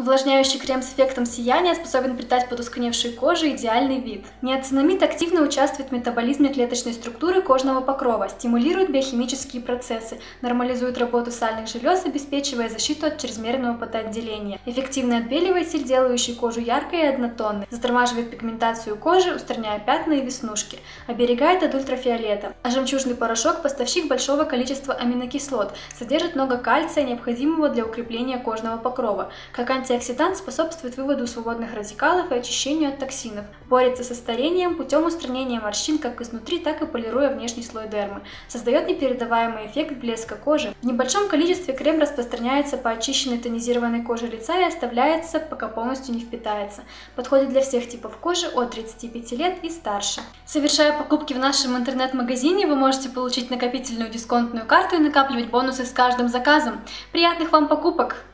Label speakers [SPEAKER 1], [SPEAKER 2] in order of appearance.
[SPEAKER 1] Увлажняющий крем с эффектом сияния способен придать потускневшей коже идеальный вид. Неоцинамид активно участвует в метаболизме клеточной структуры кожного покрова, стимулирует биохимические процессы, нормализует работу сальных желез, обеспечивая защиту от чрезмерного потоотделения, эффективно отбеливает силь, делающий кожу яркой и однотонной, затормаживает пигментацию кожи, устраняя пятна и веснушки, оберегает от ультрафиолета. А жемчужный порошок – поставщик большого количества аминокислот, содержит много кальция, необходимого для укрепления кожного покрова. Как анти Антиоксидант способствует выводу свободных радикалов и очищению от токсинов, борется со старением путем устранения морщин как изнутри, так и полируя внешний слой дермы, создает непередаваемый эффект блеска кожи. В небольшом количестве крем распространяется по очищенной тонизированной коже лица и оставляется, пока полностью не впитается. Подходит для всех типов кожи от 35 лет и старше. Совершая покупки в нашем интернет-магазине, вы можете получить накопительную дисконтную карту и накапливать бонусы с каждым заказом. Приятных вам покупок!